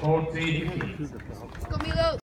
40. Conmigo.